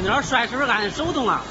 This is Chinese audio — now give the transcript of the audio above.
你那帅是不是按手动啊？